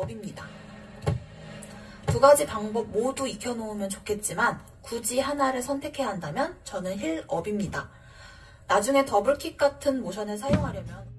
힐업입니다. 두 가지 방법 모두 익혀놓으면 좋겠지만 굳이 하나를 선택해야 한다면 저는 힐업입니다. 나중에 더블킥 같은 모션을 사용하려면